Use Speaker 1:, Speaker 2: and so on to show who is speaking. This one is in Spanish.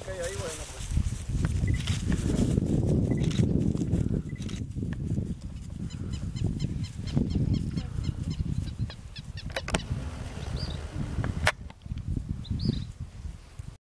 Speaker 1: que hay ahí, bueno,